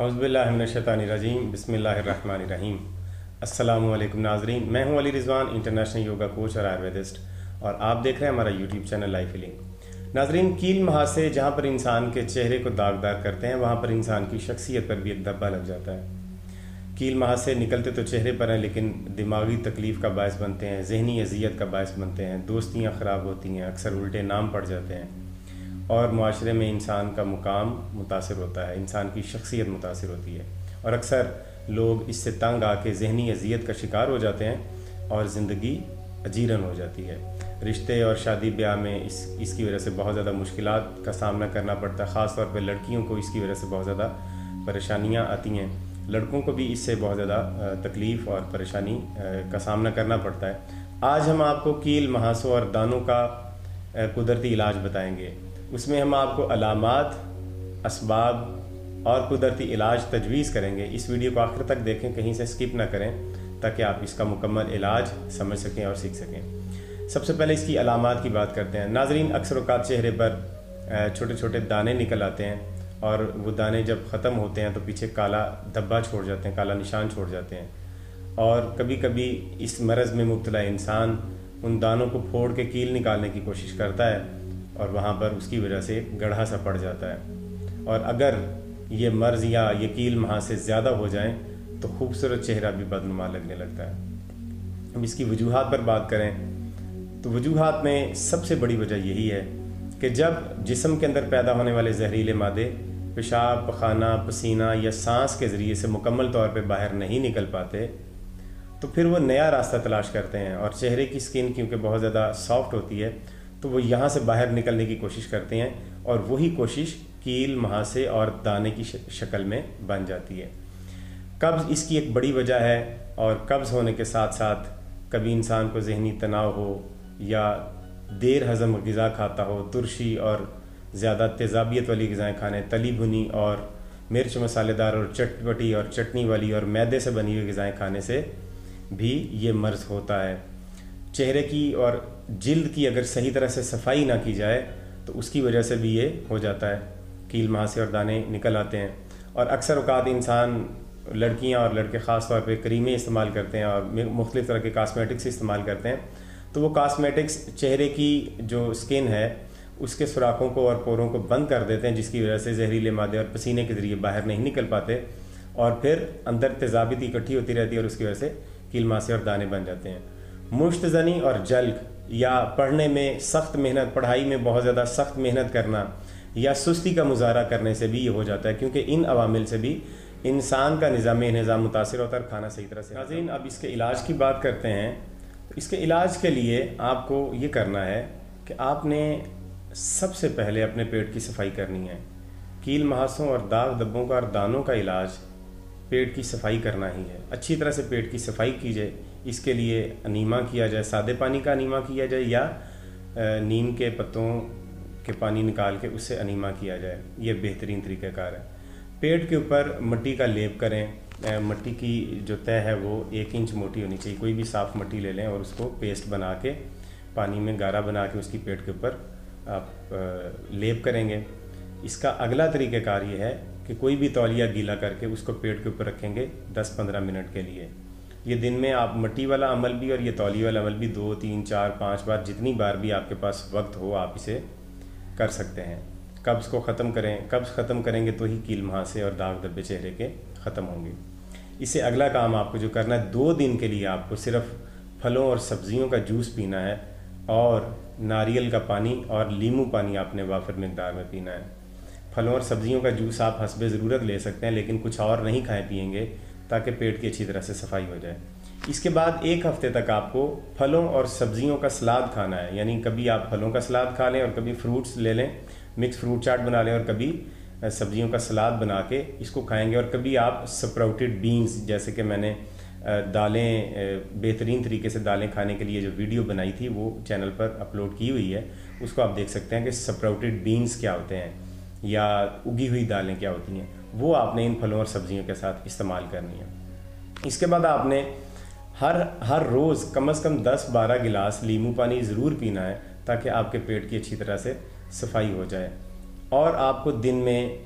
अज़बिल्लाशैतानरजीम बसमीम अल्लाम नाजरीन, मैं हूँ Ali Rizwan, international yoga coach और आयुर्वेदिस्ट, और आप देख रहे हैं हमारा यूट्यूब चैनल लाइफ हिलिंग। नाजरीन, कील महासे जहाँ पर इंसान के चेहरे को दागदार करते हैं, वहाँ पर इंसान की शख्सियत पर भी एक धब्बा लग जाता है। कील महासे निकलते तो चेहरे पर हैं, लेकिन दिमागी तकलीफ़ का बायस बनते हैं, जहनी अजियत का बायस बनते हैं, दोस्तियाँ ख़राब होती हैं, अक्सर उल्टे नाम पड़ जाते हैं। और माशरे में इंसान का मुकाम मुतासर होता है, इंसान की शख्सियत मुतासर होती है। और अक्सर लोग इससे तंग आके जहनी अजियत का शिकार हो जाते हैं और ज़िंदगी अजीरन हो जाती है। रिश्ते और शादी ब्याह में इस, इसकी वजह से बहुत ज़्यादा मुश्किल का सामना करना पड़ता है ख़ास तौर पर लड़कियों को इसकी वजह से बहुत ज़्यादा परेशानियाँ आती हैं। लड़कों को भी इससे बहुत ज़्यादा तकलीफ़ और परेशानी का सामना करना पड़ता है। आज हम आपको कील, महासों और दानों का कुदरती इलाज बताएँगे। उसमें हम आपको अलामत इसबाब और कुदरती इलाज तजवीज़ करेंगे। इस वीडियो को आखिर तक देखें, कहीं से स्किप ना करें, ताकि आप इसका मुकम्मल इलाज समझ सकें और सीख सकें। सबसे पहले इसकी अलामत की बात करते हैं। नाजरीन, अक्सर अवकात चेहरे पर छोटे छोटे दाने निकल आते हैं और वो दाने जब ख़त्म होते हैं तो पीछे काला धब्बा छोड़ जाते हैं, काला निशान छोड़ जाते हैं। और कभी कभी इस मरज़ में मुबतला इंसान उन दानों को फोड़ के कील निकालने की कोशिश करता है। और वहाँ पर उसकी वजह से गढ़ा सा पड़ जाता है। और अगर ये मर्ज़ या ये कील वहाँ से ज़्यादा हो जाए तो खूबसूरत चेहरा भी बदनुमा लगने लगता है। अब इसकी वजूहत पर बात करें तो वजूहत में सबसे बड़ी वजह यही है कि जब जिसम के अंदर पैदा होने वाले जहरीले मादे पेशाब, पखाना, पसीना या सांस के ज़रिए से मुकम्मल तौर पर बाहर नहीं निकल पाते तो फिर वो नया रास्ता तलाश करते हैं। और चेहरे की स्किन क्योंकि बहुत ज़्यादा सॉफ्ट होती है तो वो यहाँ से बाहर निकलने की कोशिश करते हैं और वही कोशिश कील, महासे और दाने की शक्ल में बन जाती है। कब्ज़ इसकी एक बड़ी वजह है और कब्ज़ होने के साथ साथ कभी इंसान को जहनी तनाव हो या देर हज़म गज़ा खाता हो, तुरशी और ज़्यादा तेज़ाबियत वाली गज़ाएँ खाने, तली भुनी और मिर्च मसालेदार और चटपटी और चटनी वाली और मैदे से बनी हुई गज़ाएँ खाने से भी ये मर्ज़ होता है। चेहरे की और जिल्द की अगर सही तरह से सफ़ाई ना की जाए तो उसकी वजह से भी ये हो जाता है, कील महासे और दाने निकल आते हैं। और अक्सर अवकात इंसान लड़कियाँ और लड़के ख़ास तौर पे करीमें इस्तेमाल करते हैं और मुख्तलिफ़ तरह के कास्मेटिक्स इस्तेमाल करते हैं। तो वो कास्मेटिक्स चेहरे की जो स्किन है, उसके सुराखों को और पोरों को बंद कर देते हैं, जिसकी वजह से जहरीले मादे और पसीने के ज़रिए बाहर नहीं निकल पाते और फिर अंदर तेज़ाबित इकट्ठी होती रहती है और उसकी वजह से कील, मासे और दाने बन जाते हैं। मुश्तजनी और जल्क या पढ़ने में सख्त मेहनत, पढ़ाई में बहुत ज़्यादा सख्त मेहनत करना या सुस्ती का मुजाहरा करने से भी ये हो जाता है, क्योंकि इन अवामिल से भी इंसान का निज़ाम निज़ाम मुतासर होता है खाना सही तरह से नाजीन अब इसके इलाज की बात करते हैं। तो इसके इलाज के लिए आपको ये करना है कि आपने सबसे पहले अपने पेट की सफ़ाई करनी है। कील महासों और दाग दब्बों का और दानों का इलाज पेट की सफ़ाई करना ही है। अच्छी तरह से पेट की सफ़ाई कीजिए। इसके लिए अनीमा किया जाए, सादे पानी का अनीमा किया जाए या नीम के पत्तों के पानी निकाल के उससे अनीमा किया जाए। ये बेहतरीन तरीक़ाकार है। पेट के ऊपर मिट्टी का लेप करें। मिट्टी की जो तय है वो एक इंच मोटी होनी चाहिए। कोई भी साफ़ मिट्टी ले लें और उसको पेस्ट बना के, पानी में गारा बना के उसकी पेट के ऊपर आप लेप करेंगे। इसका अगला तरीक़ाकार ये है कि कोई भी तौलिया गीला करके उसको पेट के ऊपर रखेंगे 10-15 मिनट के लिए। ये दिन में आप मट्टी वाला अमल भी और ये तौली वाला अमल भी दो, तीन, चार, पाँच बार, जितनी बार भी आपके पास वक्त हो, आप इसे कर सकते हैं। कब्ज़ को ख़त्म करें। कब्ज़ ख़त्म करेंगे तो ही कील महासे और दाग धब्बे चेहरे के ख़त्म होंगे। इससे अगला काम आपको जो करना है, दो दिन के लिए आपको सिर्फ़ फलों और सब्ज़ियों का जूस पीना है और नारियल का पानी और लीमू पानी आपने वाफर मकदार में पीना है। फलों और सब्ज़ियों का जूस आप हसब ज़रूरत ले सकते हैं, लेकिन कुछ और नहीं खाएँ पियेंगे ताकि पेट की अच्छी तरह से सफ़ाई हो जाए। इसके बाद एक हफ़्ते तक आपको फलों और सब्जियों का सलाद खाना है। यानी कभी आप फलों का सलाद खा लें और कभी फ्रूट्स ले लें, मिक्स फ्रूट चाट बना लें और कभी सब्जियों का सलाद बना के इसको खाएँगे। और कभी आप स्प्राउटेड बीन्स जैसे कि मैंने दालें बेहतरीन तरीके से दालें खाने के लिए जो वीडियो बनाई थी, वो चैनल पर अपलोड की हुई है। उसको आप देख सकते हैं कि स्प्राउटेड बीन्स क्या होते हैं या उगी हुई दालें क्या होती हैं। वो आपने इन फलों और सब्जियों के साथ इस्तेमाल करनी है। इसके बाद आपने हर हर रोज़ कम से कम 10-12 गिलास लीमू पानी ज़रूर पीना है ताकि आपके पेट की अच्छी तरह से सफ़ाई हो जाए। और आपको दिन में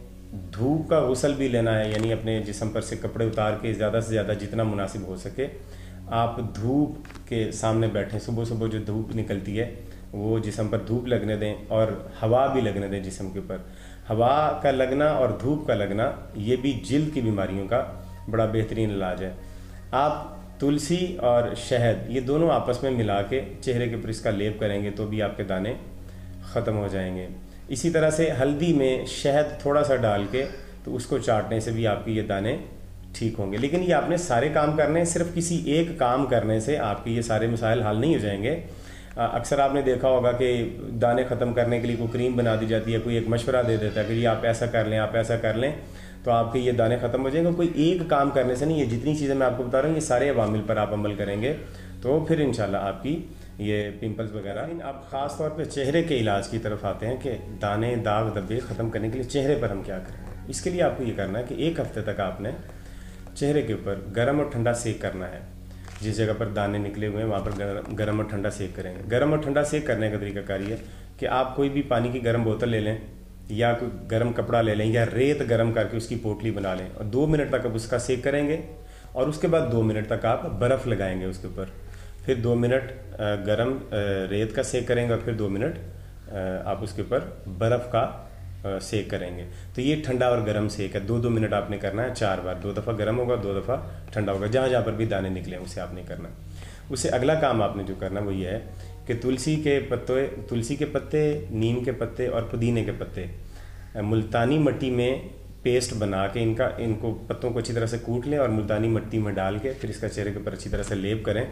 धूप का गसल भी लेना है, यानी अपने जिसम पर से कपड़े उतार के ज़्यादा से ज़्यादा जितना मुनासिब हो सके आप धूप के सामने बैठें सुबह सुबह जो धूप निकलती है, वो जिसम पर धूप लगने दें और हवा भी लगने दें जिसम के ऊपर। हवा का लगना और धूप का लगना, ये भी जिल्द की बीमारियों का बड़ा बेहतरीन इलाज है। आप तुलसी और शहद, ये दोनों आपस में मिला के चेहरे के ऊपर इसका लेप करेंगे तो भी आपके दाने ख़त्म हो जाएँगे। इसी तरह से हल्दी में शहद थोड़ा सा डाल के तो उसको चाटने से भी आपके ये दाने ठीक होंगे। लेकिन ये आपने सारे काम करने हैं, सिर्फ़ किसी एक काम करने से आपके ये सारे मसाइल हल नहीं हो जाएँगे। अक्सर आपने देखा होगा कि दाने ख़त्म करने के लिए कोई क्रीम बना दी जाती है, कोई एक मशवरा दे देता है कि जी आप ऐसा कर लें, आप ऐसा कर लें तो आपके ये दाने ख़त्म हो जाएँगे। कोई एक काम करने से नहीं, ये जितनी चीज़ें मैं आपको बता रहा हूँ, ये सारे अवामिल पर आप अमल करेंगे। तो फिर इन आपकी ये पिंपल्स वगैरह। आप ख़ास तौर पे चेहरे के इलाज की तरफ़ आते हैं कि दाने, दाग धब्बे ख़त्म करने के लिए चेहरे पर हम क्या करें? इसके लिए आपको ये करना है कि एक हफ़्ते तक आपने चेहरे के ऊपर गर्म और ठंडा सेक करना है। जिस जगह पर दाने निकले हुए हैं, वहाँ पर गर्म और ठंडा सेक करेंगे। गर्म और ठंडा सेक करने का तरीकाकारी है कि आप कोई भी पानी की गर्म बोतल ले लें, या कोई गर्म कपड़ा ले लें, या रेत गर्म करके उसकी पोटली बना लें, और दो मिनट तक आप उसका सेक करेंगे, और उसके बाद दो मिनट तक आप बर्फ़ लगाएँगे उसके ऊपर। फिर दो मिनट गर्म रेत का सेक करेंगे, और फिर दो मिनट आप उसके ऊपर बर्फ़ का सेक करेंगे। तो ये ठंडा और गर्म सेक है। दो दो मिनट आपने करना है, चार बार। दो दफ़ा गर्म होगा, दो दफ़ा ठंडा होगा। जहाँ जहाँ पर भी दाने निकले उसे आपने करना उससे अगला काम आपने जो करना वो ये है कि तुलसी के पत्ते, तुलसी के पत्ते, नीम के पत्ते और पुदीने के पत्ते मुल्तानी मट्टी में पेस्ट बना के इनका, इनको पत्तों को अच्छी तरह से कूट लें और मुल्तानी मट्टी में डाल के फिर इसका चेहरे के ऊपर अच्छी तरह से लेप करें।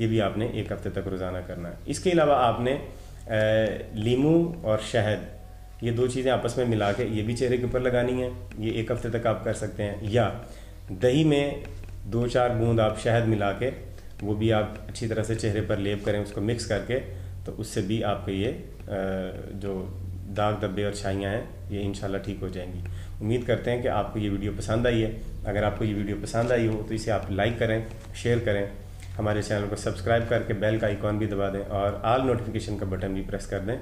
ये भी आपने एक हफ़्ते तक रोज़ाना करना है। इसके अलावा आपने लीमू और शहद ये दो चीज़ें आपस में मिला के ये भी चेहरे के ऊपर लगानी है, ये एक हफ़्ते तक आप कर सकते हैं। या दही में दो चार बूंद आप शहद मिला के, वो भी आप अच्छी तरह से चेहरे पर लेप करें, उसको मिक्स करके तो उससे भी आपके ये जो दाग धब्बे और छाइयाँ हैं, ये इन ठीक हो जाएँगी। उम्मीद करते हैं कि आपको ये वीडियो पसंद आई है। अगर आपको ये वीडियो पसंद आई हो तो इसे आप लाइक करें, शेयर करें, हमारे चैनल को सब्सक्राइब करके बेल का आइकॉन भी दबा दें, और आल नोटिफिकेशन का बटन भी प्रेस कर दें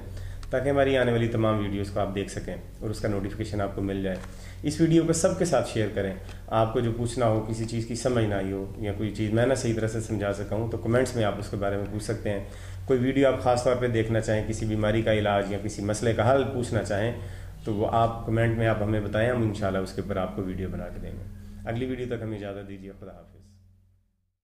ताकि हमारी आने वाली तमाम वीडियोस को आप देख सकें और उसका नोटिफिकेशन आपको मिल जाए। इस वीडियो को सबके साथ शेयर करें। आपको जो पूछना हो, किसी चीज़ की समझ ना आई हो या कोई चीज़ मैं ना सही तरह से समझा सका तो कमेंट्स में आप उसके बारे में पूछ सकते हैं। कोई वीडियो आप ख़ास तौर पर देखना चाहें, किसी बीमारी का इलाज या किसी मसले का हल पूछना चाहें तो वो आप कमेंट में आप हमें बताएँ, हम इंशाल्लाह उसके ऊपर आपको वीडियो बना के देंगे। अगली वीडियो तक हमें इजाज़त दीजिए, खुदा हाफि